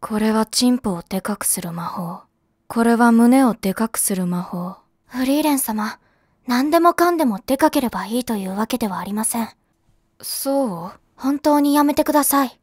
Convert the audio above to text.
これはチンポをでかくする魔法。これは胸をでかくする魔法。フリーレン様、何でもかんでもでかければいいというわけではありません。そう？本当にやめてください。